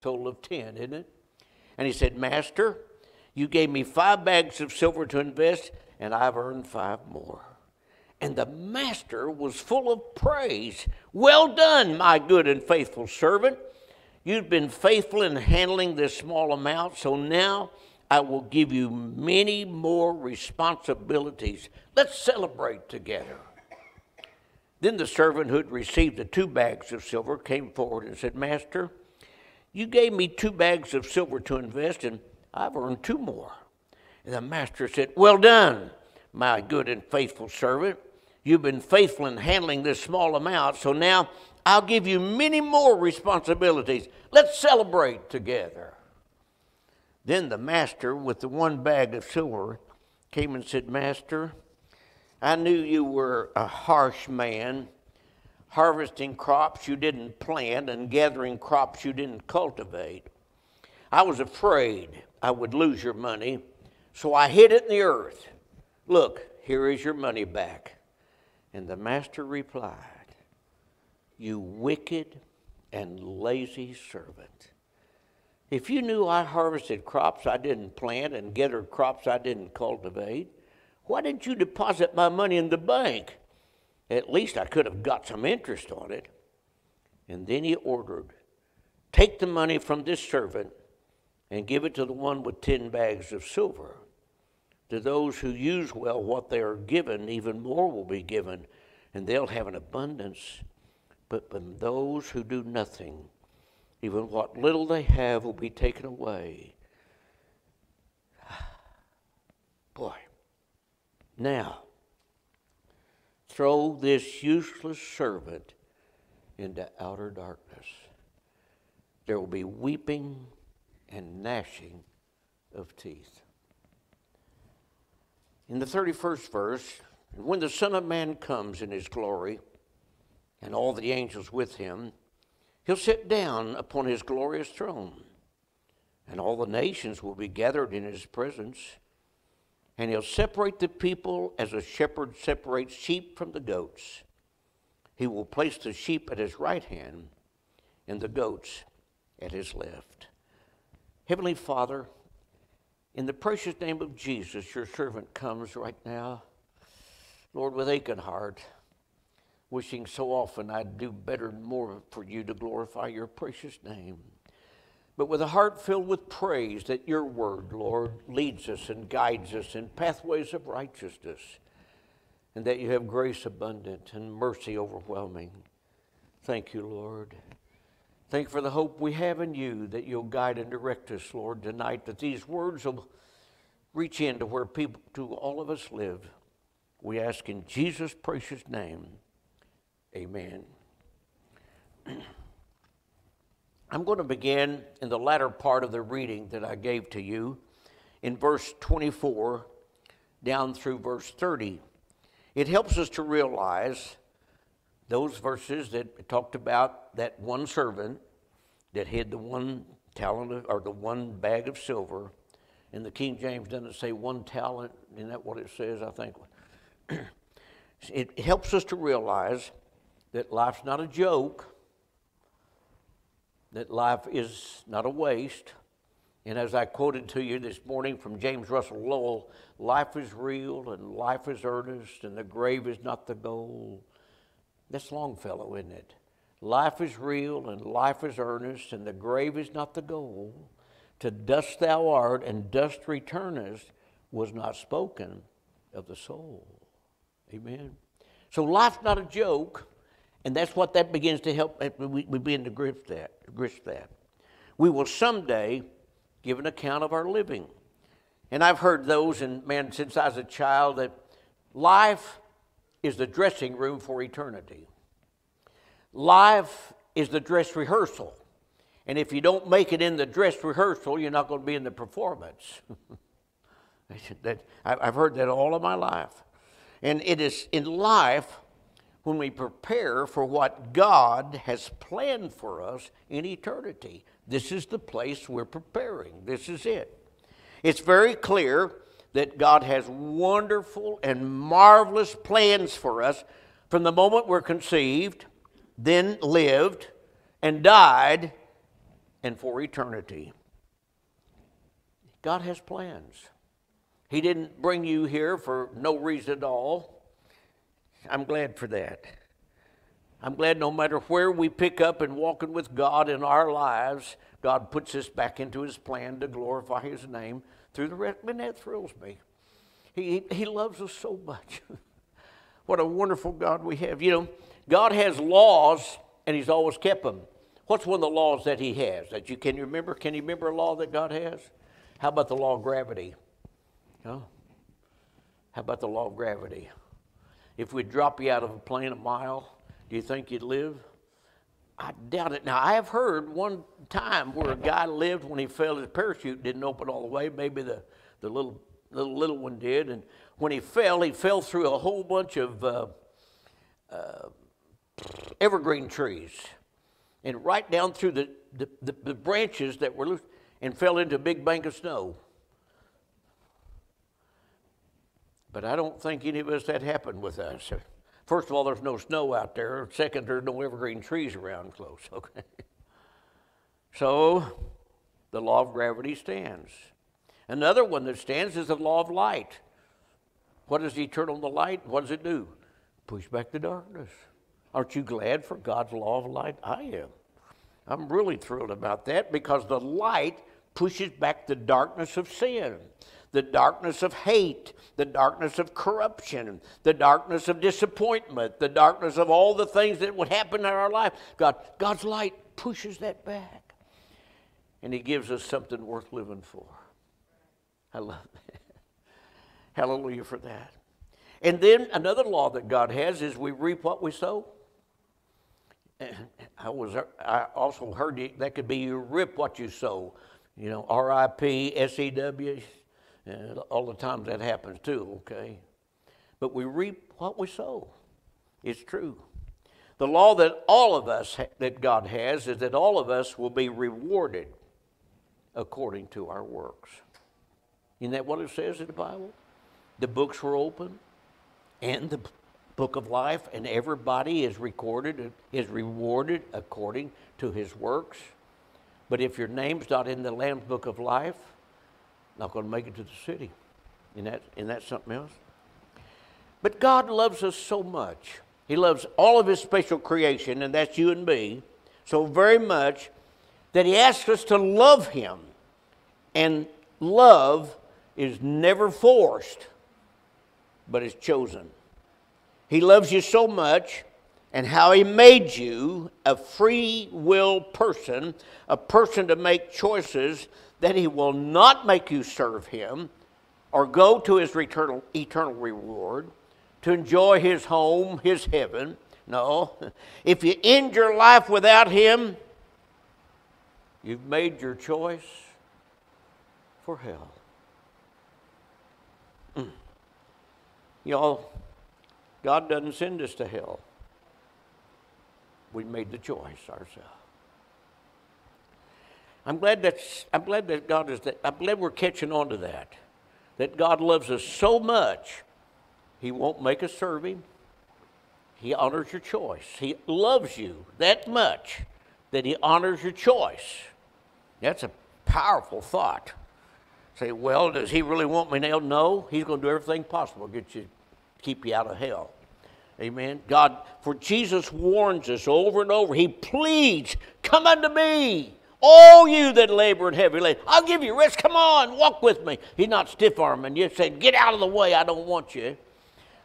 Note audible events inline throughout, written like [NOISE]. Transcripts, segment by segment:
Total of 10, isn't it? And he said, Master, you gave me five bags of silver to invest, and I've earned five more. And the master was full of praise. Well done, my good and faithful servant. You've been faithful in handling this small amount, so now I will give you many more responsibilities. Let's celebrate together. Then the servant who had received the two bags of silver came forward and said, Master, you gave me two bags of silver to invest, and I've earned two more. And the master said, Well done, my good and faithful servant. You've been faithful in handling this small amount, so now I'll give you many more responsibilities. Let's celebrate together. Then the master, with the one bag of silver, came and said, Master, I knew you were a harsh man, harvesting crops you didn't plant and gathering crops you didn't cultivate. I was afraid I would lose your money, so I hid it in the earth. Look, here is your money back. And the master replied, You wicked and lazy servant. If you knew I harvested crops I didn't plant and gathered crops I didn't cultivate, why didn't you deposit my money in the bank? At least I could have got some interest on it. And then he ordered, Take the money from this servant and give it to the one with ten bags of silver. To those who use well what they are given, even more will be given, and they'll have an abundance. But from those who do nothing, even what little they have will be taken away. [SIGHS] Boy. Now, throw this useless servant into outer darkness. There will be weeping and gnashing of teeth. In the 31st verse, when the Son of Man comes in his glory, and all the angels with him, He'll sit down upon his glorious throne, and all the nations will be gathered in his presence. And he'll separate the people as a shepherd separates sheep from the goats. He will place the sheep at his right hand and the goats at his left. Heavenly Father, in the precious name of Jesus, your servant comes right now, Lord, with aching heart wishing so often I'd do better and more for you to glorify your precious name. But with a heart filled with praise that your word, Lord, leads us and guides us in pathways of righteousness, and that you have grace abundant and mercy overwhelming. Thank you, Lord. Thank you for the hope we have in you that you'll guide and direct us, Lord, tonight, that these words will reach into where people, to all of us live. We ask in Jesus' precious name. Amen. [CLEARS THROAT] I'm going to begin in the latter part of the reading that I gave to you in verse 24 down through verse 30. It helps us to realize those verses that talked about that one servant that hid the one talent or the one bag of silver. And the King James doesn't say one talent. Isn't that what it says? I think. [CLEARS THROAT] it helps us to realize that life's not a joke, that life is not a waste. And as I quoted to you this morning from James Russell Lowell, life is real and life is earnest and the grave is not the goal. That's Longfellow, isn't it? Life is real and life is earnest and the grave is not the goal. To dust thou art and dust returnest was not spoken of the soul. Amen. So life's not a joke. And that's what that begins to help. Uh, we, we begin to grasp that, grasp that. We will someday give an account of our living. And I've heard those, and man, since I was a child, that life is the dressing room for eternity. Life is the dress rehearsal. And if you don't make it in the dress rehearsal, you're not going to be in the performance. [LAUGHS] that, I've heard that all of my life. And it is in life when we prepare for what God has planned for us in eternity. This is the place we're preparing. This is it. It's very clear that God has wonderful and marvelous plans for us from the moment we're conceived, then lived, and died, and for eternity. God has plans. He didn't bring you here for no reason at all. I'm glad for that. I'm glad no matter where we pick up and walking with God in our lives, God puts us back into His plan to glorify His name through the rest. And that thrills me. He, he loves us so much. [LAUGHS] what a wonderful God we have. You know, God has laws, and He's always kept them. What's one of the laws that He has that you can remember? Can you remember a law that God has? How about the law of gravity? Oh. How about the law of gravity? If we'd drop you out of a plane a mile, do you think you'd live? I doubt it. Now, I have heard one time where a guy lived when he fell, his parachute didn't open all the way. Maybe the, the little, little, little one did. And when he fell, he fell through a whole bunch of uh, uh, evergreen trees and right down through the, the, the, the branches that were loose and fell into a big bank of snow. But I don't think any of us that happened with us. First of all, there's no snow out there. Second, there's no evergreen trees around close. [LAUGHS] Okay. So the law of gravity stands. Another one that stands is the law of light. What What is the eternal light? What does it do? Push back the darkness. Aren't you glad for God's law of light? I am. I'm really thrilled about that because the light pushes back the darkness of sin the darkness of hate, the darkness of corruption, the darkness of disappointment, the darkness of all the things that would happen in our life. God, God's light pushes that back. And He gives us something worth living for. I love that. Hallelujah for that. And then another law that God has is we reap what we sow. [CLEARS THROAT] I was I also heard that could be you rip what you sow. You know, R I P S E W. And all the times that happens too, okay? But we reap what we sow. It's true. The law that all of us, that God has, is that all of us will be rewarded according to our works. Isn't that what it says in the Bible? The books were open and the book of life, and everybody is recorded, is rewarded according to his works. But if your name's not in the Lamb's book of life, not going to make it to the city. And that, and that's something else. But God loves us so much. He loves all of His special creation, and that's you and me, so very much that He asks us to love Him. And love is never forced, but is chosen. He loves you so much, and how He made you a free will person, a person to make choices that he will not make you serve him or go to his eternal, eternal reward to enjoy his home, his heaven. No. [LAUGHS] If you end your life without him, you've made your choice for hell. Mm. Y'all, God doesn't send us to hell. We made the choice ourselves. I'm glad, that's, I'm glad that God is that. I'm glad we're catching on to that. That God loves us so much, He won't make us serve Him. He honors your choice. He loves you that much that He honors your choice. That's a powerful thought. Say, well, does He really want me now? No, He's going to do everything possible to get you, keep you out of hell. Amen. God, for Jesus warns us over and over. He pleads, Come unto me. All you that labor and heavy laden, I'll give you rest. Come on, walk with me. He's not stiff arming you, saying, Get out of the way, I don't want you.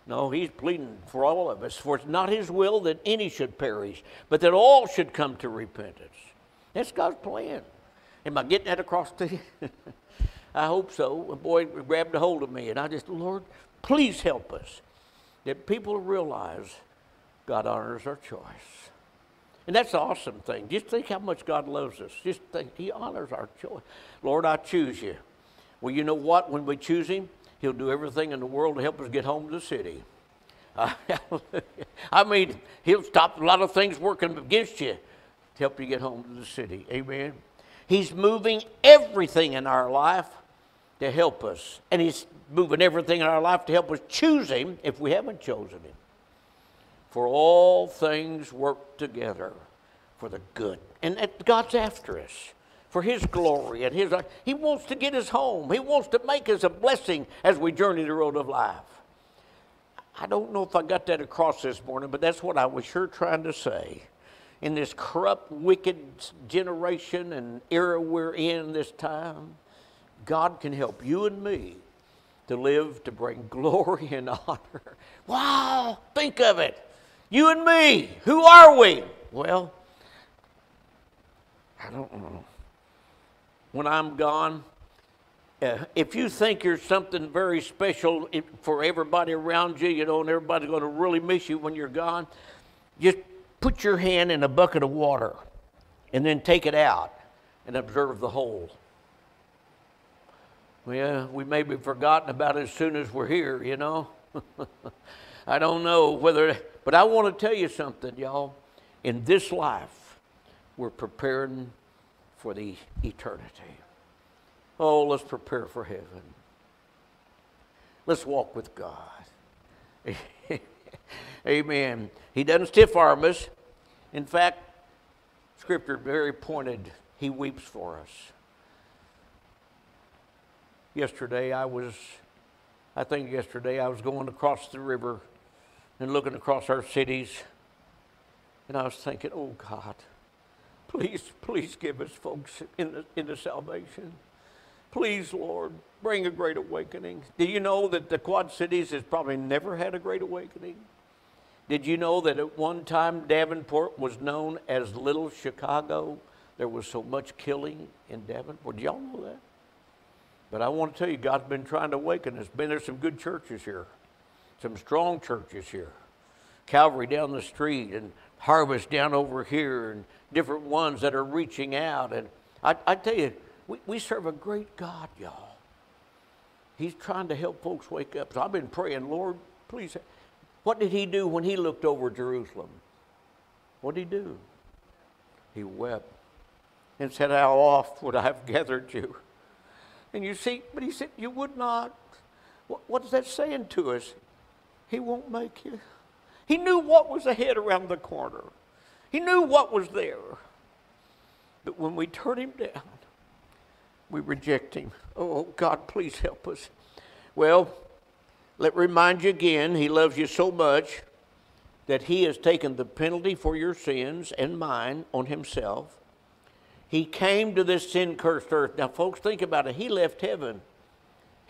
No, he's pleading for all of us, for it's not his will that any should perish, but that all should come to repentance. That's God's plan. Am I getting that across to you? [LAUGHS] I hope so. A boy grabbed a hold of me, and I just, Lord, please help us that people realize God honors our choice. And that's the awesome thing. Just think how much God loves us. Just think He honors our choice. Lord, I choose you. Well, you know what? When we choose Him, He'll do everything in the world to help us get home to the city. [LAUGHS] I mean, He'll stop a lot of things working against you to help you get home to the city. Amen. He's moving everything in our life to help us. And He's moving everything in our life to help us choose Him if we haven't chosen Him. For all things work together for the good. And God's after us. for His glory and His. He wants to get us home. He wants to make us a blessing as we journey the road of life. I don't know if I got that across this morning, but that's what I was sure trying to say. In this corrupt, wicked generation and era we're in this time, God can help you and me to live to bring [LAUGHS] glory and honor. Wow, think of it. You and me, who are we? Well, I don't know. When I'm gone, uh, if you think you're something very special for everybody around you, you know, and everybody's going to really miss you when you're gone, just put your hand in a bucket of water and then take it out and observe the hole. Well, we may be forgotten about as soon as we're here, you know. [LAUGHS] I don't know whether, but I want to tell you something, y'all. In this life, we're preparing for the eternity. Oh, let's prepare for heaven. Let's walk with God. [LAUGHS] Amen. He doesn't stiff arm us. In fact, Scripture very pointed. He weeps for us. Yesterday, I was, I think yesterday, I was going across the river and looking across our cities, and I was thinking, oh God, please, please give us folks into, salvation. Please, Lord, bring a great awakening. Do you know that the Quad Cities has probably never had a great awakening? Did you know that at one time Davenport was known as Little Chicago? There was so much killing in Davenport. Did y'all know that? But I want to tell you, God's been trying to awaken us. Been there some good churches here, some strong churches here. Calvary down the street and Harvest down over here and different ones that are reaching out. And I, I tell you, we, we serve a great God, y'all. He's trying to help folks wake up. So I've been praying, Lord, please. What did he do when he looked over Jerusalem? What did he do? He wept and said, How oft would I have gathered you? And you see, but he said, You would not. What, what is that saying to us? He won't make you. He knew what was ahead around the corner, he knew what was there. But when we turn him down, we reject him. Oh, God, please help us. Well, let remind you again, he loves you so much that he has taken the penalty for your sins and mine on himself. He came to this sin cursed earth. Now, folks, think about it. He left heaven,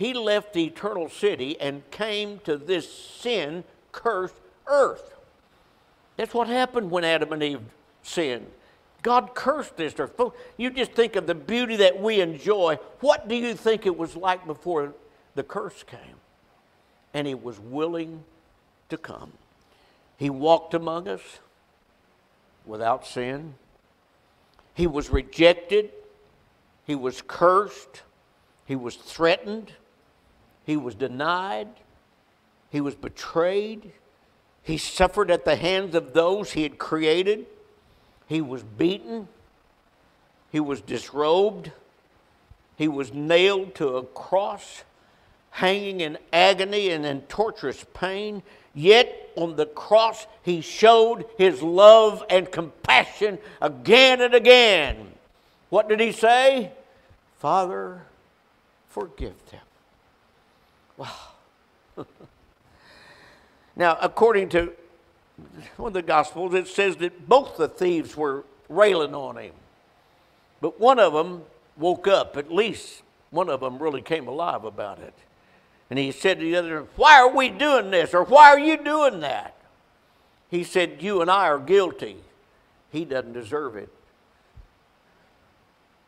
he left the eternal city and came to this sin cursed earth. That's what happened when Adam and Eve sinned. God cursed this earth. You just think of the beauty that we enjoy. What do you think it was like before the curse came? And He was willing to come. He walked among us without sin. He was rejected. He was cursed. He was threatened. He was denied. He was betrayed. He suffered at the hands of those he had created. He was beaten. He was disrobed. He was nailed to a cross, hanging in agony and in torturous pain. Yet on the cross, he showed his love and compassion again and again. What did he say? Father, forgive them. Wow. [LAUGHS] now, according to one of the Gospels, it says that both the thieves were railing on him. But one of them woke up, at least one of them really came alive about it. And he said to the other, Why are we doing this? Or why are you doing that? He said, You and I are guilty. He doesn't deserve it.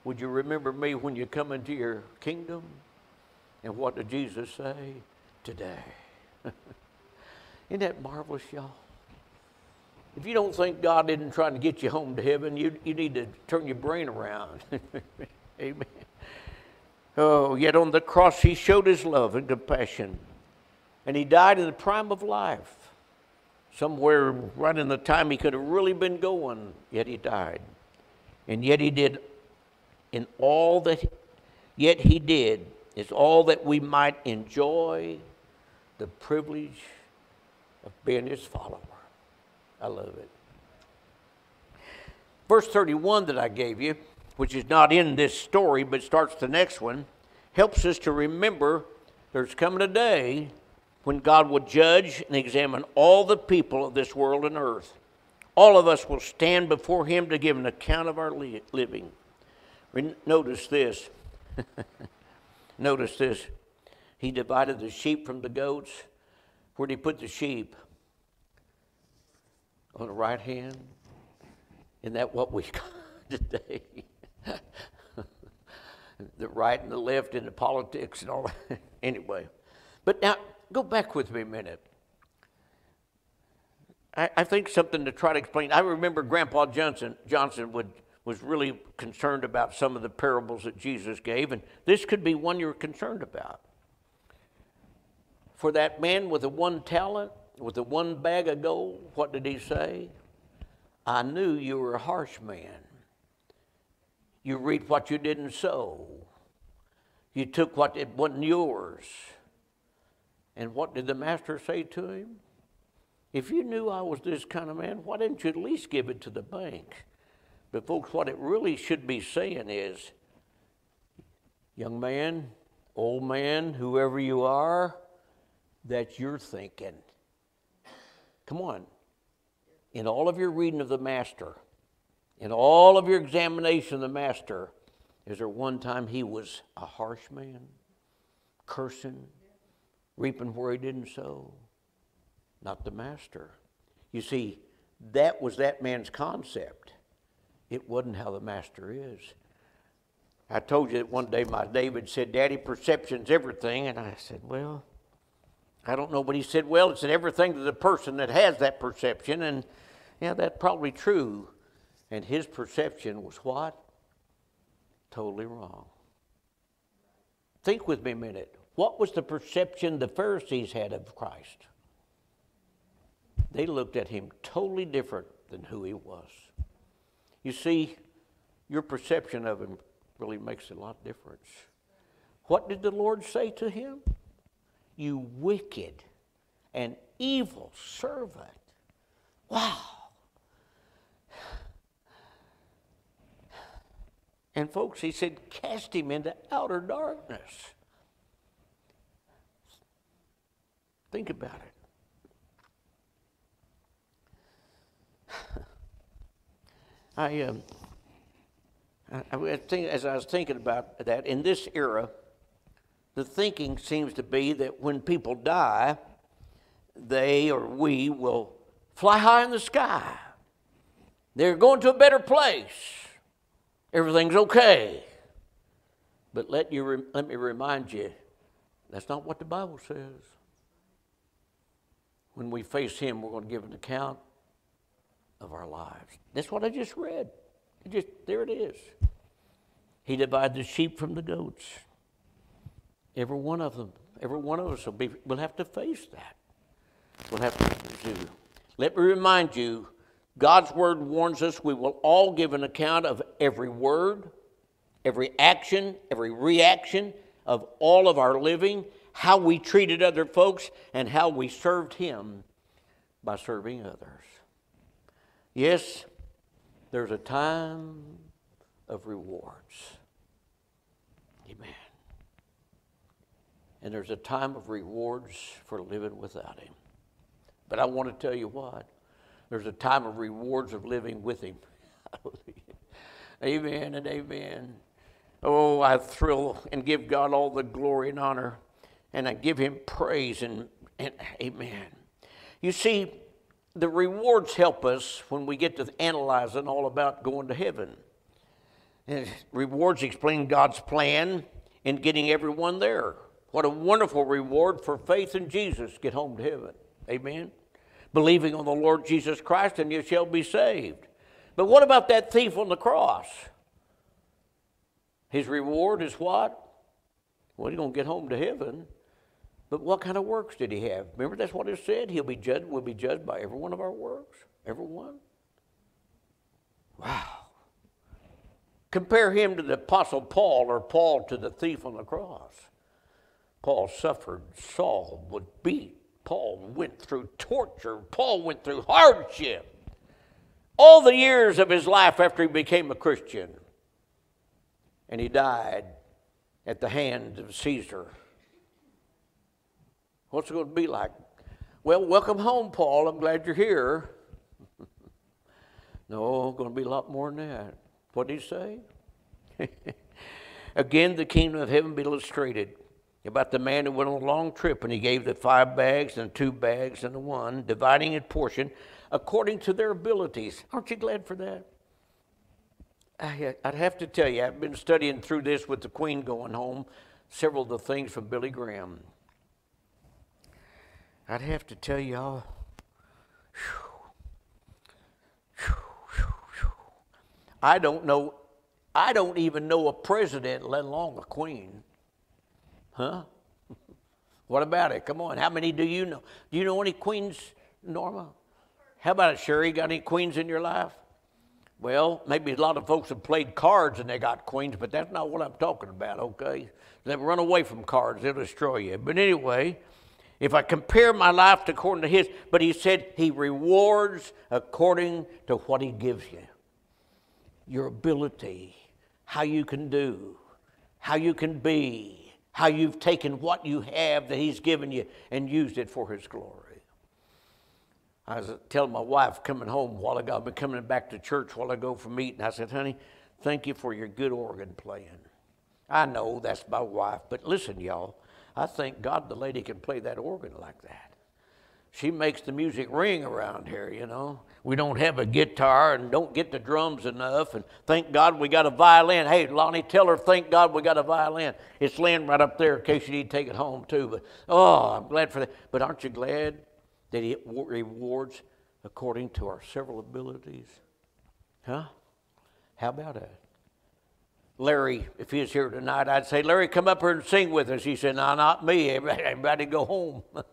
Would you remember me when you come into your kingdom? And what did Jesus say? Today. [LAUGHS] Isn't that marvelous, y'all? If you don't think God isn't trying to get you home to heaven, you, you need to turn your brain around. [LAUGHS] Amen. Oh, yet on the cross he showed his love and compassion. And he died in the prime of life. Somewhere right in the time he could have really been going, yet he died. And yet he did in all that, yet he did, is all that we might enjoy the privilege of being his follower. I love it. Verse 31 that I gave you which is not in this story but starts the next one, helps us to remember there's coming a day when God will judge and examine all the people of this world and earth. All of us will stand before Him to give an account of our li- living. Notice this. [LAUGHS] Notice this. He divided the sheep from the goats. Where did He put the sheep? On the right hand. Isn't that what we got [LAUGHS] today? [LAUGHS] the right and the left in the politics and all that. [LAUGHS] anyway. But now, go back with me a minute. I, I, think something to try to explain. I remember Grandpa Johnson, Johnson would, was really concerned about some of the parables that Jesus gave, and this could be one you're concerned about. For that man with the one talent, with the one bag of gold, what did he say? I knew you were a harsh man. You reap what you didn't sow. You took what it wasn't yours. And what did the master say to him? If you knew I was this kind of man, why didn't you at least give it to the bank? But, folks, what it really should be saying is young man, old man, whoever you are, that you're thinking. Come on. In all of your reading of the Master, in all of your examination of the Master, is there one time he was a harsh man, cursing, reaping where he didn't sow? Not the Master. You see, that was that man's concept. It wasn't how the Master is. I told you that one day my David said, Daddy, perception's everything. And I said, Well, I don't know. But he said, Well, it's everything to the person that has that perception. And yeah, that's probably true. And his perception was what? Totally wrong. Think with me a minute. What was the perception the Pharisees had of Christ? They looked at him totally different than who he was. You see, your perception of him really makes a lot of difference. What did the Lord say to him? You wicked and evil servant. Wow. And folks, he said, cast him into outer darkness. Think about it. I, um, I, I think, as I was thinking about that, in this era, the thinking seems to be that when people die, they or we will fly high in the sky. They're going to a better place everything's okay. But let, you let me remind you, that's not what the Bible says. When we face Him, we're going to give an account of our lives. That's what I just read. It just there it is. He divided the sheep from the goats. Every one of them, every one of us will be. We'll have to face that. We'll have to do. Let me remind you God's word warns us we will all give an account of every word, every action, every reaction of all of our living, how we treated other folks, and how we served Him by serving others. Yes, there's a time of rewards. Amen. And there's a time of rewards for living without Him. But I want to tell you what there's a time of rewards of living with Him. [LAUGHS] amen and amen. Oh, I thrill and give God all the glory and honor, and I give Him praise and, and amen. You see, the rewards help us when we get to analyzing all about going to heaven. And rewards explain God's plan in getting everyone there. What a wonderful reward for faith in Jesus. Get home to heaven. Amen believing on the Lord Jesus Christ, and you shall be saved. But what about that thief on the cross? His reward is what? Well, he's going to get home to heaven. But what kind of works did he have? Remember, that's what it said. He'll be judged. We'll be judged by every one of our works. Every one. Wow. Compare him to the Apostle Paul or Paul to the thief on the cross. Paul suffered. Saul would beat. Paul went through torture, Paul went through hardship. All the years of his life after he became a Christian. and he died at the hands of Caesar. What's it going to be like? Well, welcome home, Paul. I'm glad you're here. [LAUGHS] no, going to be a lot more than that. What did he say? [LAUGHS] Again, the kingdom of heaven be illustrated about the man who went on a long trip and he gave the five bags and two bags and the one, dividing in portion according to their abilities. Aren't you glad for that? I, uh, would have to tell you, I've been studying through this with the Queen going home, several of the things from Billy Graham. I'd have to tell y'all, I don't know, I don't even know a president, let alone a queen. Huh? [LAUGHS] what about it? Come on, how many do you know? Do you know any queens, Norma? How about it, Sherry? Got any queens in your life? Well, maybe a lot of folks have played cards and they got queens, but that's not what I'm talking about, okay? They run away from cards, they'll destroy you. But anyway, if I compare my life to according to his, but he said he rewards according to what he gives you. Your ability, how you can do, how you can be, how you've taken what you have that he's given you and used it for his glory. I was telling my wife coming home while ago, I've been coming back to church while I go from meeting. I said, honey, thank you for your good organ playing. I know that's my wife, but listen, y'all, I thank God the lady can play that organ like that. She makes the music ring around here, you know. We don't have a guitar and don't get the drums enough, and thank God we got a violin. Hey, Lonnie, tell her, thank God we got a violin. It's laying right up there in case you need to take it home, too. But, oh, I'm glad for that. But aren't you glad that He rewards according to our several abilities? Huh? How about that? Larry, if he was here tonight, I'd say, Larry, come up here and sing with us. He said, No, not me. Everybody, everybody go home. [LAUGHS]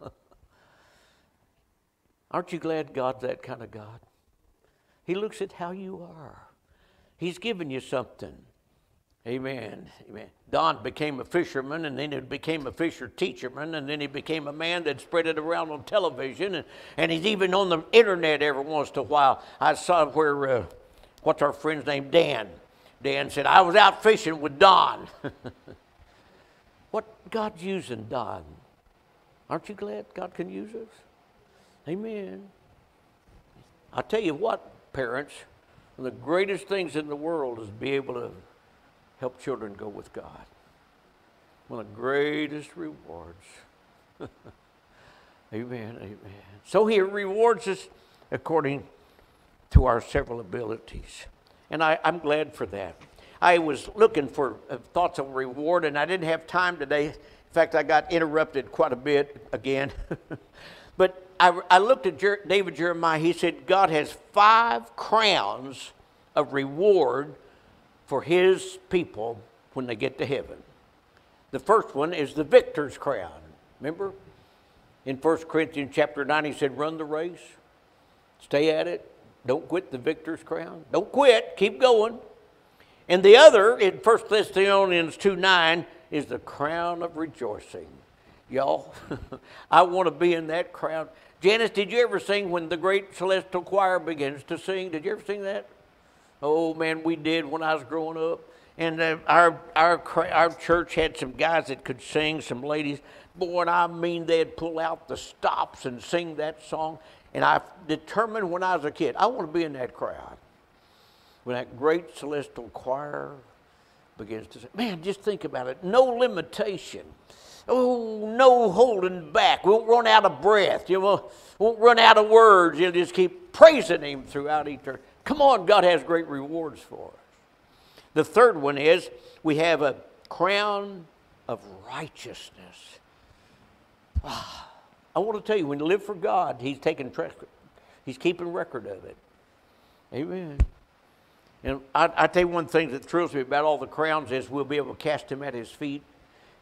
Aren't you glad God's that kind of God? He looks at how you are. He's given you something. Amen. Amen. Don became a fisherman, and then he became a fisher teacherman, and then he became a man that spread it around on television, and, and he's even on the internet every once in a while. I saw where, uh, what's our friend's name? Dan. Dan said, I was out fishing with Don. [LAUGHS] what God's using Don. Aren't you glad God can use us? Amen. I'll tell you what, parents, one of the greatest things in the world is to be able to help children go with God. One of the greatest rewards. [LAUGHS] amen, amen. So he rewards us according to our several abilities. And I, am glad for that. I was looking for uh, thoughts of reward, and I didn't have time today. In fact, I got interrupted quite a bit again. [LAUGHS] but I, I, looked at Jer- David Jeremiah. He said God has five crowns of reward for his people when they get to heaven. The first one is the victor's crown. Remember? In 1 Corinthians chapter 9, he said, Run the race, stay at it, don't quit the victor's crown. Don't quit, keep going. And the other, in 1 Thessalonians 2 9, is the crown of rejoicing. Y'all, [LAUGHS] I want to be in that crown. Janice, did you ever sing when the great celestial choir begins to sing? Did you ever sing that? Oh man, we did when I was growing up. And uh, our, our, our church had some guys that could sing, some ladies. Boy, and I mean, they'd pull out the stops and sing that song. And I determined when I was a kid, I want to be in that crowd. When that great celestial choir begins to say, man, just think about it. No limitation. Oh, no holding back. We won't run out of breath. You know, won't run out of words. You'll just keep praising Him throughout eternity. Come on, God has great rewards for us. The third one is we have a crown of righteousness. Ah, I want to tell you, when you live for God, He's taking track, He's keeping record of it. Amen. And I, I tell you one thing that thrills me about all the crowns is we'll be able to cast Him at His feet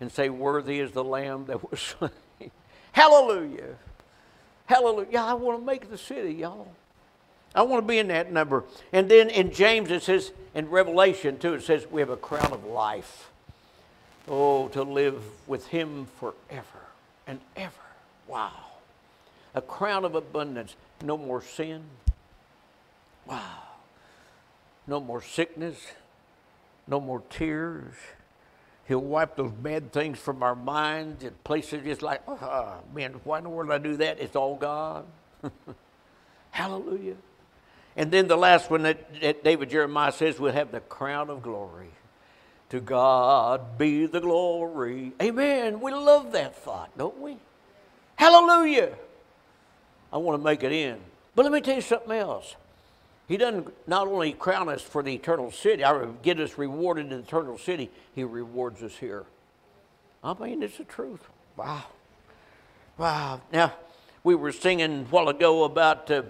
and say, Worthy is the Lamb that was slain. [LAUGHS] Hallelujah. Hallelujah. Yeah, I want to make the city, y'all. I want to be in that number. And then in James, it says, in Revelation too, it says we have a crown of life. Oh, to live with Him forever and ever. Wow. A crown of abundance. No more sin. Wow. No more sickness. no more tears. He'll wipe those bad things from our minds and places just like, oh, man, why in the world did I do that? It's all God. [LAUGHS] Hallelujah. And then the last one that, that David Jeremiah says, we'll have the crown of glory. To God be the glory. Amen. We love that thought, don't we? Hallelujah. I want to make it in. But let me tell you something else. He doesn't not only crown us for the eternal city, or get us rewarded in the eternal city, He rewards us here. I mean, it's the truth. Wow. Wow. Now, we were singing a while ago about uh,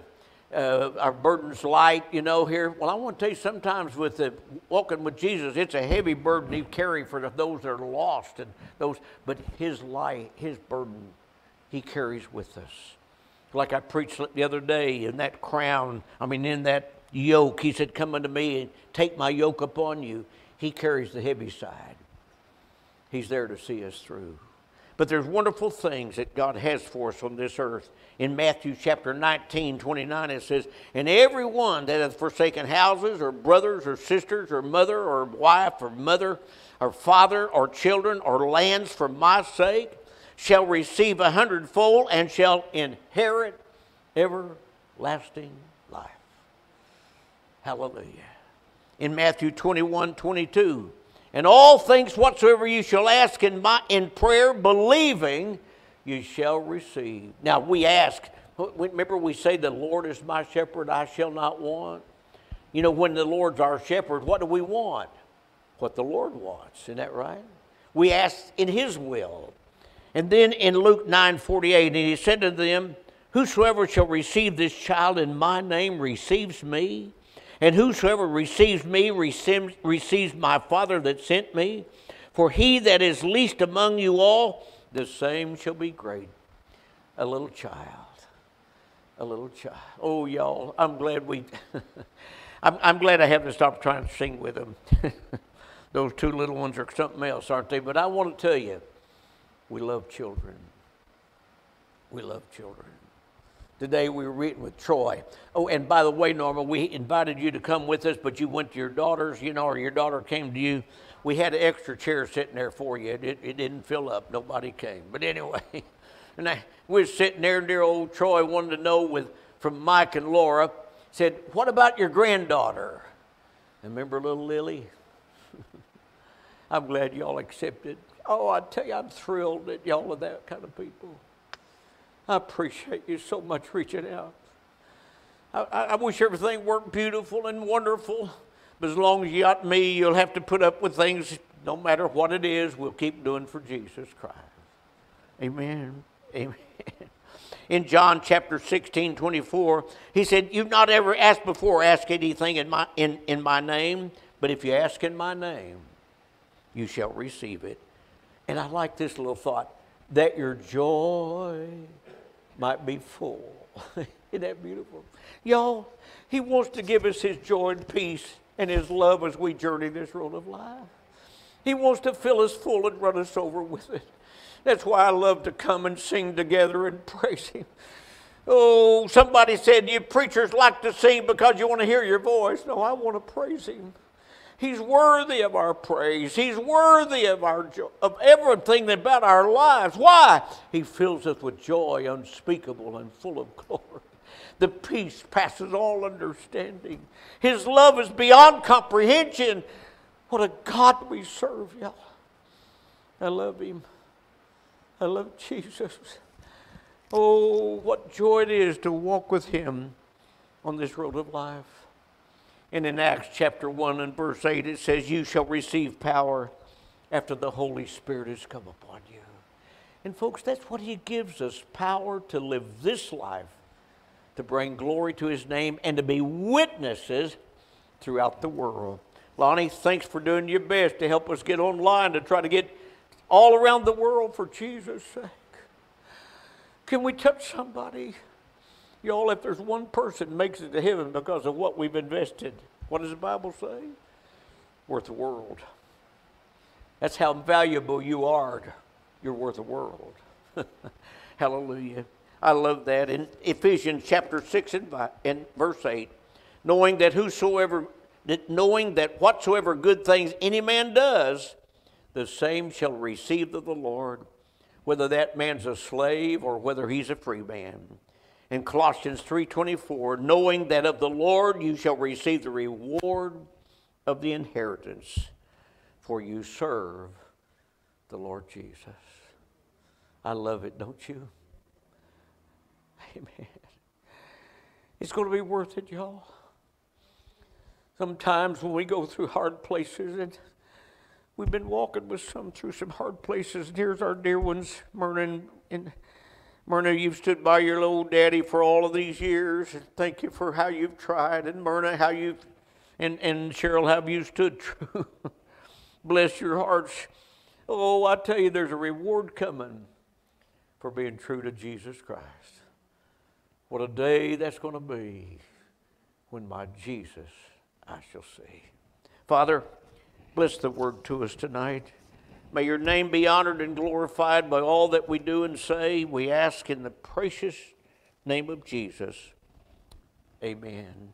uh, our burdens light, you know, here. Well, I want to tell you, sometimes with the, walking with Jesus, it's a heavy burden He carry for those that are lost and those, but His light, His burden, He carries with us like I preached the other day, in that crown, I mean, in that yoke, he said, Come unto me and take my yoke upon you. He carries the heavy side. He's there to see us through. But there's wonderful things that God has for us on this earth. In Matthew chapter 19, 29, it says, And every one that hath forsaken houses, or brothers, or sisters, or mother, or wife, or mother, or father, or children, or lands for my sake, shall receive a hundredfold and shall inherit everlasting life. Hallelujah. In Matthew 21 22, and all things whatsoever you shall ask in, my, in prayer, believing, you shall receive. Now we ask, remember we say, The Lord is my shepherd, I shall not want. You know, when the Lord's our shepherd, what do we want? What the Lord wants. Isn't that right? We ask in His will. And then in Luke 9 48, and he said to them, Whosoever shall receive this child in my name receives me, and whosoever receives me receives, receives my Father that sent me. For he that is least among you all, the same shall be great. A little child. A little child. Oh, y'all, I'm glad we. [LAUGHS] I'm, I'm glad I haven't stopped trying to sing with them. [LAUGHS] Those two little ones are something else, aren't they? But I want to tell you, we love children. We love children. Today we were reading with Troy. Oh, and by the way, Norma, we invited you to come with us, but you went to your daughter's, you know, or your daughter came to you. We had an extra chair sitting there for you. It, it didn't fill up. Nobody came. But anyway, [LAUGHS] and I, we were sitting there, and dear old Troy wanted to know with from Mike and Laura, said, What about your granddaughter? Remember little Lily? [LAUGHS] I'm glad y'all accepted. Oh, I tell you, I'm thrilled that y'all are that kind of people. I appreciate you so much reaching out. I, I, wish everything worked beautiful and wonderful, but as long as you got me, you'll have to put up with things, no matter what it is, we'll keep doing for Jesus Christ. Amen. Amen. In John chapter 16, 24, he said, You've not ever asked before, ask anything in my, in, in my name, but if you ask in my name, you shall receive it. And I like this little thought that your joy might be full. [LAUGHS] Isn't that beautiful? Y'all, He wants to give us His joy and peace and His love as we journey this road of life. He wants to fill us full and run us over with it. That's why I love to come and sing together and [LAUGHS] praise Him. Oh, somebody said you preachers like to sing because you want to hear your voice. No, I want to praise Him. He's worthy of our praise. He's worthy of our of everything about our lives. Why? He fills us with joy unspeakable and full of [LAUGHS] glory. The peace passes all understanding. His love is beyond comprehension. What a God we serve, y'all. I love him. I love Jesus. Oh, what joy it is to walk with him on this road of life. And in Acts chapter 1 and verse 8, it says, You shall receive power after the Holy Spirit has come upon you. And folks, that's what He gives us power to live this life, to bring glory to His name, and to be witnesses throughout the world. Lonnie, thanks for doing your best to help us get online to try to get all around the world for Jesus' sake. Can we touch somebody? Y'all, if there's one person makes it to heaven because of what we've invested, what does the Bible say? Worth the world. That's how valuable you are. You're worth the world. [LAUGHS] Hallelujah. I love that. In Ephesians chapter 6 and, and verse 8, knowing that whosoever knowing that whatsoever good things any man does, the same shall receive of the Lord, whether that man's a slave or whether he's a free man. In Colossians 3:24, knowing that of the Lord you shall receive the reward of the inheritance, for you serve the Lord Jesus. I love it, don't you? [LAUGHS] Amen. It's going to be worth it, y'all. Sometimes when we go through hard places, and we've been walking with some through some hard places, and here's our dear ones, and, and Myrna, you've stood by your little daddy for all of these years, and thank you for how you've tried, and Myrna, how you've, and, and Cheryl, how you stood true. [LAUGHS] Bless your hearts. Oh, I tell you, there's a reward coming for being true to Jesus Christ. What a day that's going to be when my Jesus I shall see. Father, bless the word to us tonight. May your name be honored and glorified by all that we do and say. We ask in the precious name of Jesus. Amen.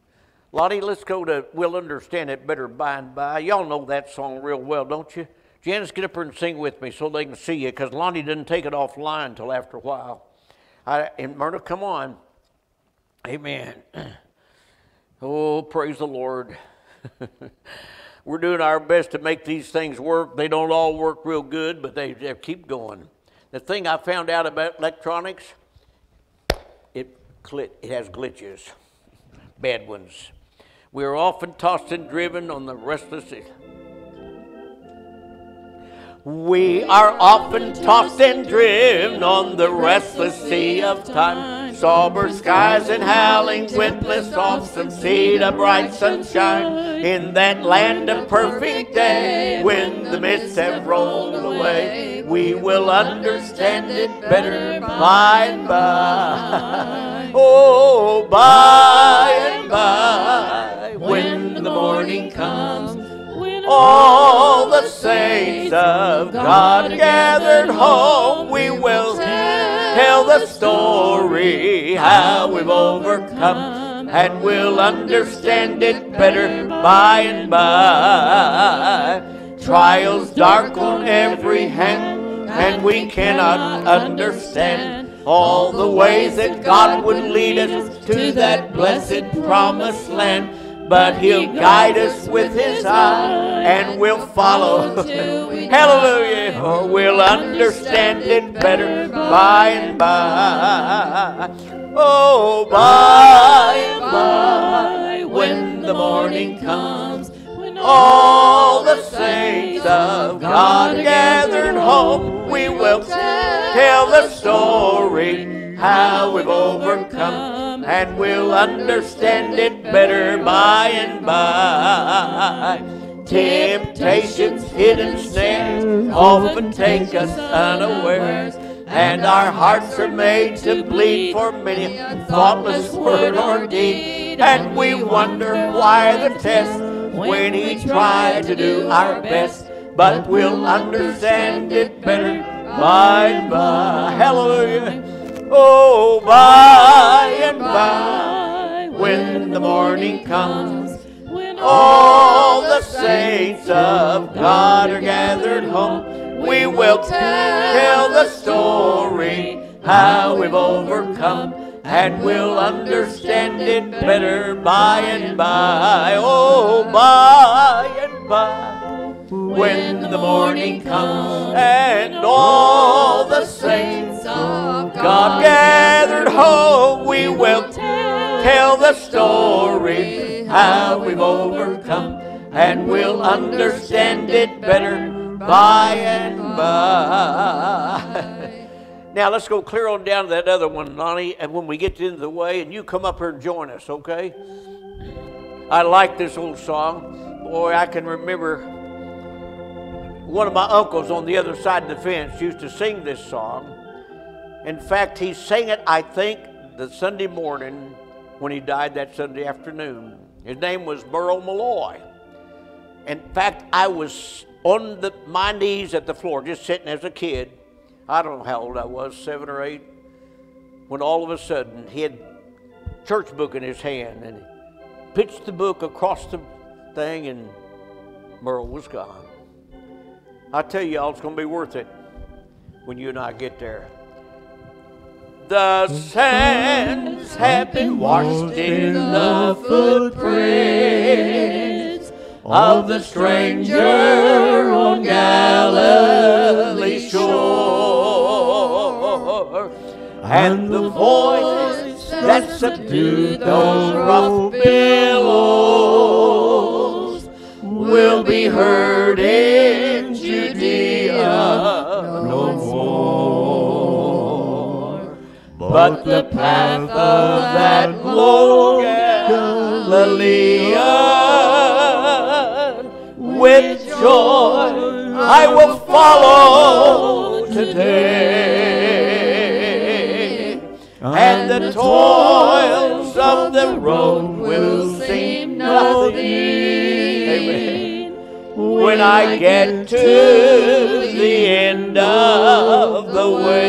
Lottie, let's go to We'll Understand It Better By and By. Y'all know that song real well, don't you? Janice, get up here and sing with me so they can see you because Lonnie didn't take it offline until after a while. I, and Myrna, come on. Amen. [CLEARS THROAT] Oh, praise the Lord. [LAUGHS] We're doing our best to make these things work. They don't all work real good, but they, they keep going. The thing I found out about electronics, it, it has glitches, [LAUGHS] bad ones. We are often tossed and driven on the restless. We are often tossed and driven on the restless sea of time. Somber skies and howling windless off some sea to bright sunshine. In that land of perfect day, when the mists have rolled away, we will understand it better by and by. Oh, by and by, when the morning comes all the saints of God gathered home, we will tell the story how we've overcome, and we'll understand it better by and by. Trials dark on every hand, and we cannot understand all the ways that God would lead us to that blessed promised land but he'll guide us with his eye and we'll follow. [LAUGHS] Hallelujah. Or we'll understand it better by and by. Oh, by and by, when the morning comes, when all the saints of God gathered home, we will tell the story how we've overcome and we'll understand it better by and by. Temptations, hidden snares often take us unawares, and our hearts are made to bleed for many thoughtless word or deed. And we wonder why the test when we try to do our best, but we'll understand it better by and by. Hallelujah. Oh, by and by, when the morning comes, when all the saints of God are gathered home, we will tell the story how we've overcome, and we'll understand it better by and by. Oh, by and by, when the morning comes, and all God gathered home, we will tell the story how we've overcome, and we'll understand it better by and by. Now let's go clear on down to that other one, Lonnie, and when we get into the way, and you come up here and join us, okay? I like this old song. Boy, I can remember one of my uncles on the other side of the fence used to sing this song. In fact, he sang it, I think, the Sunday morning when he died that Sunday afternoon. His name was Burl Malloy. In fact, I was on the, my knees at the floor, just sitting as a kid. I don't know how old I was, seven or eight, when all of a sudden he had church book in his hand and he pitched the book across the, thing, and Merle was gone. I tell you, all it's going to be worth it when you and I get there. The sands have been washed in the footprints of the stranger on Galilee's shore, and the voice that subdued those rough billows will be heard in Judea But the path of that lone Galilean with joy I will follow today. And the toils of the road will seem nothing. When I get to the end of the way,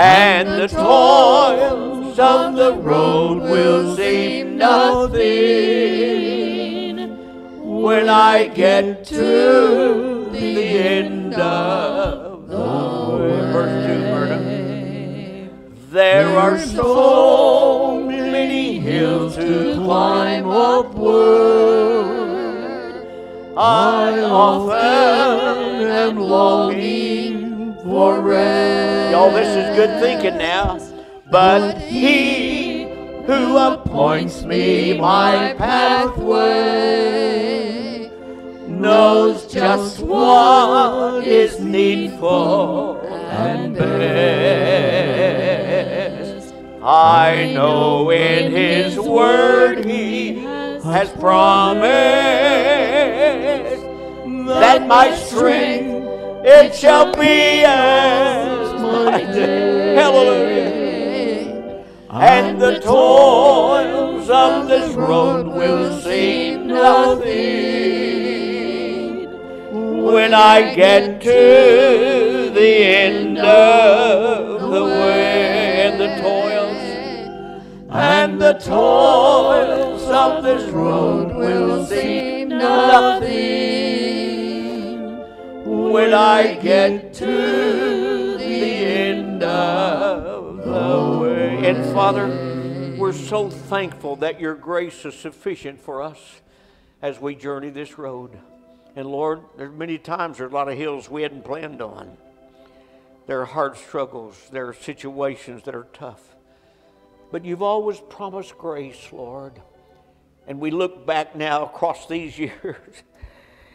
and the toils of the road will seem nothing. When I get to the end of the way. Verse 2, Myrna. There are so many hills to climb upward. I often am longing for rest. Y'all, this is good thinking now. But he who appoints me my pathway knows just what is needful and best. I know in His Word He has promised that my strength it shall be as. Hallelujah. And the toils of this road will seem nothing when I get to the end of the way and the toils and the toils of this road will seem nothing when I get to end of the way. And Father, we're so thankful that your grace is sufficient for us as we journey this road. And Lord, there's many times there's a lot of hills we hadn't planned on. There are hard struggles, there are situations that are tough. But you've always promised grace, Lord. And we look back now across these [LAUGHS] years.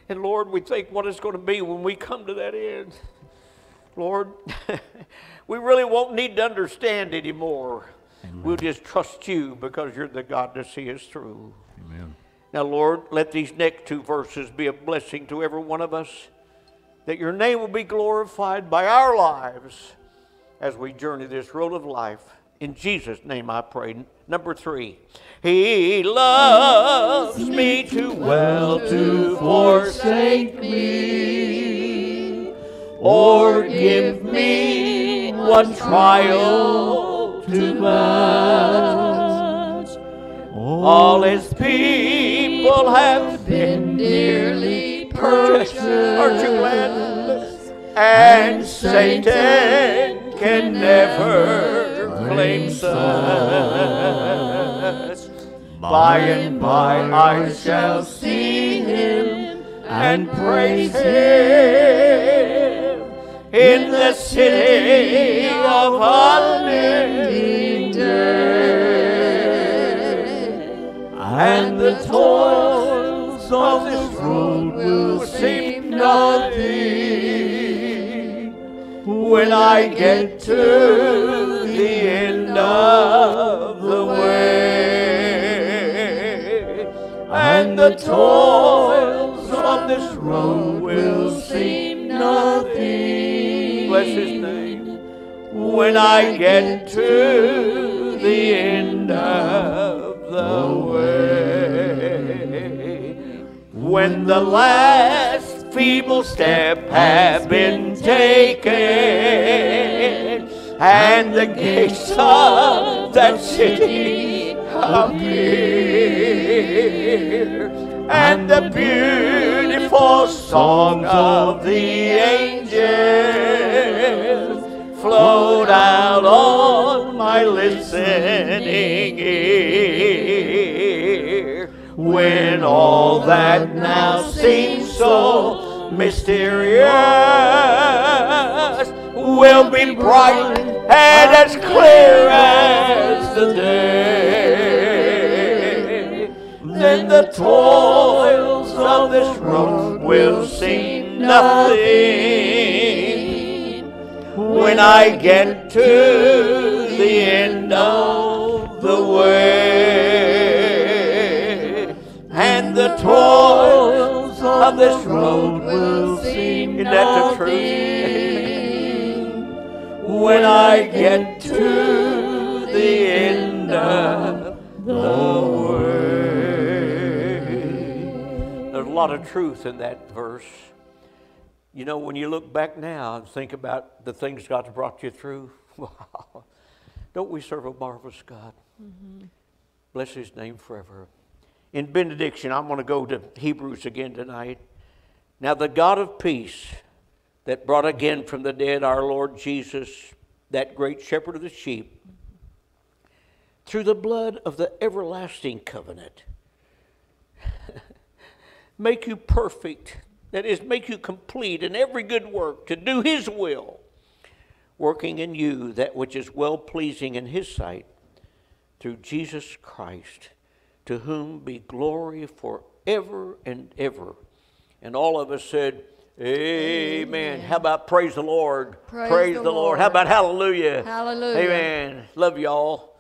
And Lord, we think what it's going to be when we come to that end. Lord, [LAUGHS] we really won't need to understand anymore. We'll just trust you because you're the God to see us through. Amen. Now, Lord, let these next two verses be a blessing to every one of us, that your name will be glorified by our lives as we journey this road of life. In Jesus' name I pray. Number three, He loves me too well to forsake me or give me one trial too much. All his people have been dearly purchased. And Satan can never claim such. By and by I shall see him and praise him in the city of unending day. And the toils of this road will seem nothing when I get to the end of the way. And the toils of this road will seem nothing. Bless his name. When I get to the end of the way. When the last feeble step have been taken and the gates of that city appear, and the beautiful song of the angels flowed out on my listening ear. When all that now seems so mysterious will be bright and as clear as the day. Then the toils of this road will seem nothing when I get to the end of the way. And the toils of this road will seem, isn't that the truth? when I get to the end of the way. There's a lot of truth in that verse. You know, when you look back now and think about the things God's brought you through, [LAUGHS] wow, don't we serve a marvelous God? Mm-hmm. Bless His name forever. In benediction, I'm going to go to Hebrews again tonight. Now, the God of peace that brought again from the dead our Lord Jesus, that great shepherd of the sheep, through the blood of the everlasting covenant, [LAUGHS] make you perfect, that is, make you complete in every good work to do His will, working in you that which is well pleasing in His sight, through Jesus Christ, to whom be glory forever and ever. And all of us said, Amen. Amen. How about praise the Lord? Praise, praise the, the Lord. Lord. How about hallelujah? Hallelujah. Amen. Love y'all.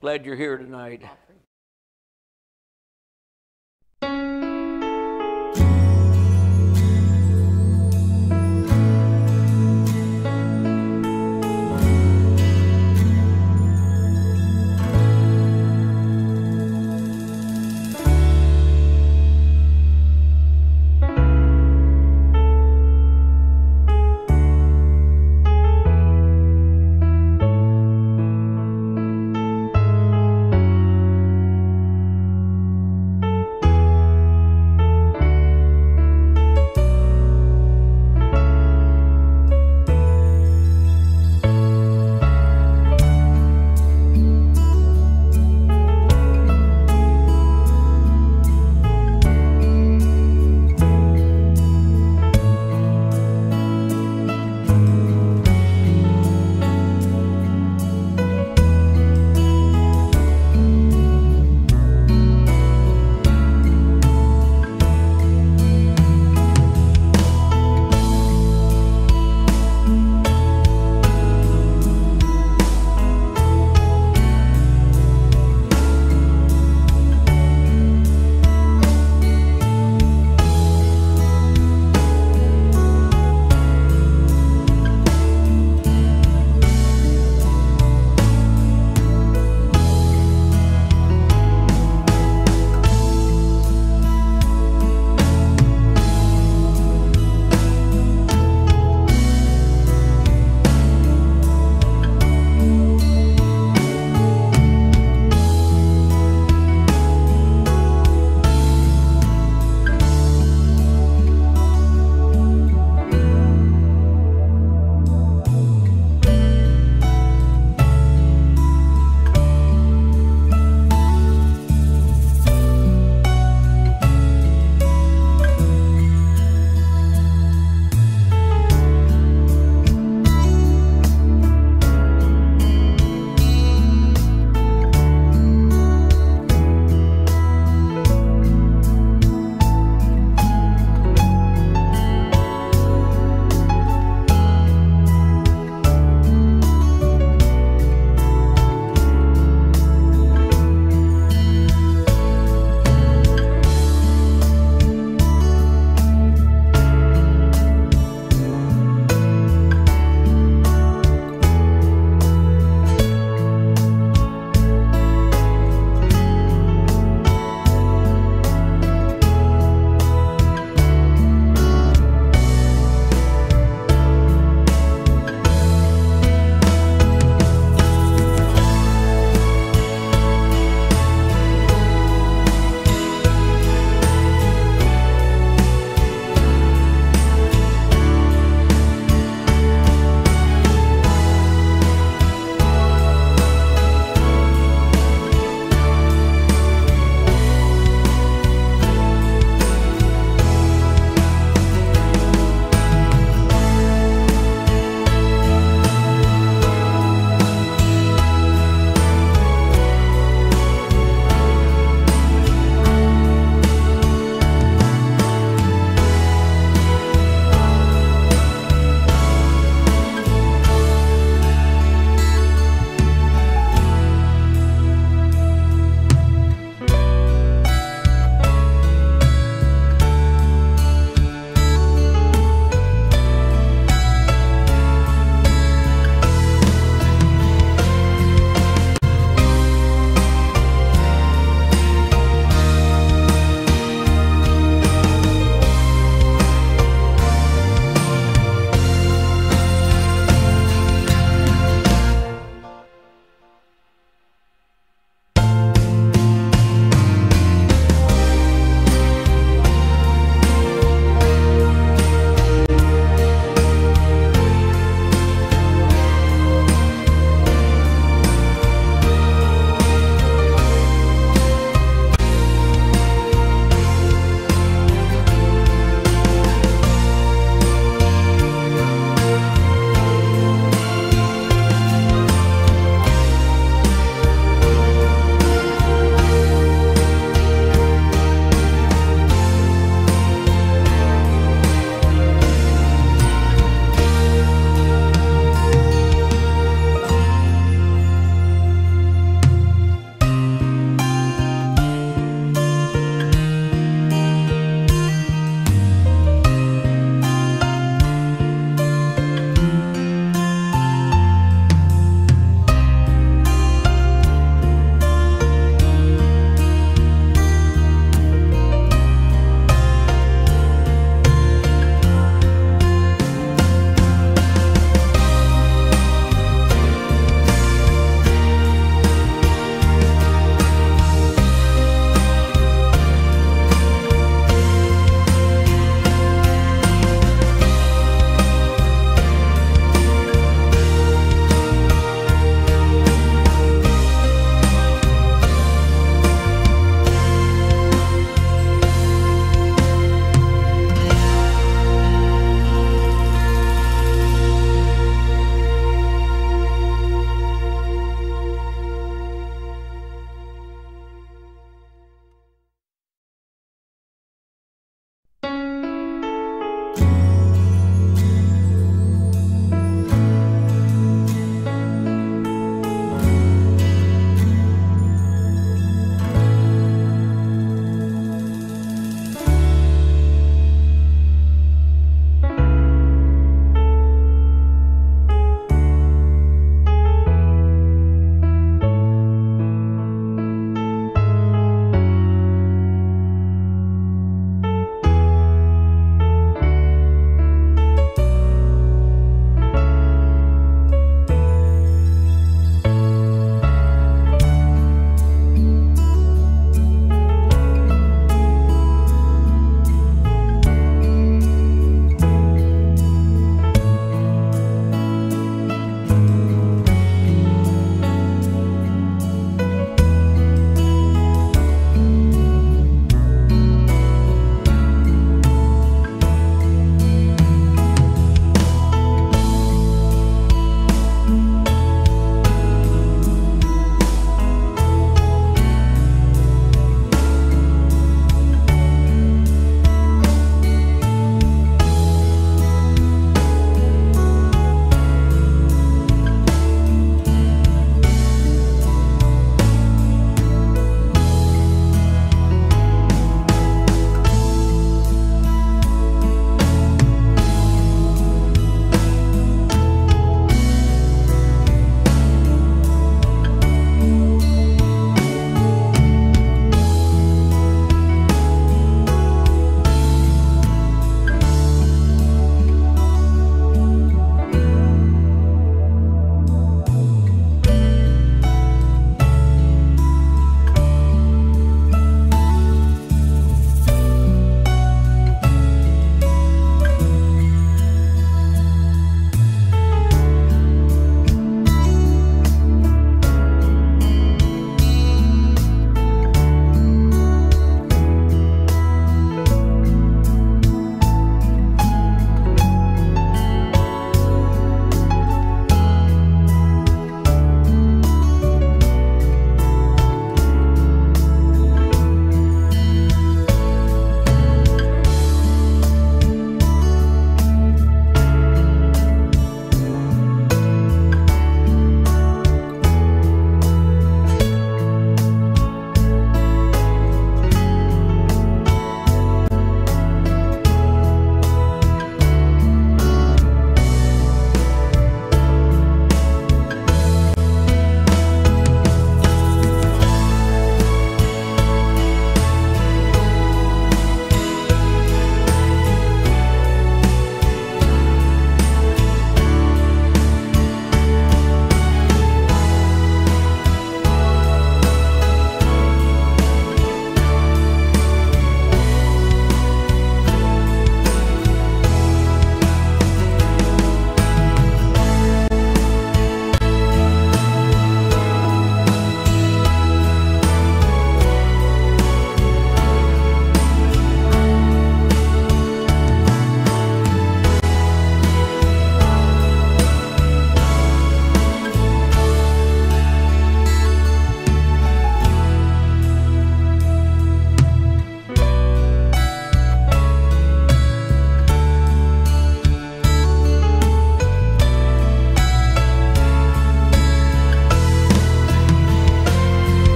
Glad you're here tonight.